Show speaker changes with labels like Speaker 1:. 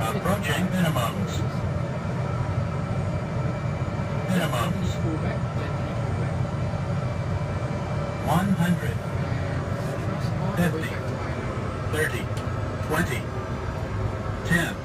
Speaker 1: Approaching minimums. Minimums.
Speaker 2: 100.
Speaker 1: 50.
Speaker 2: 30, 20, 10,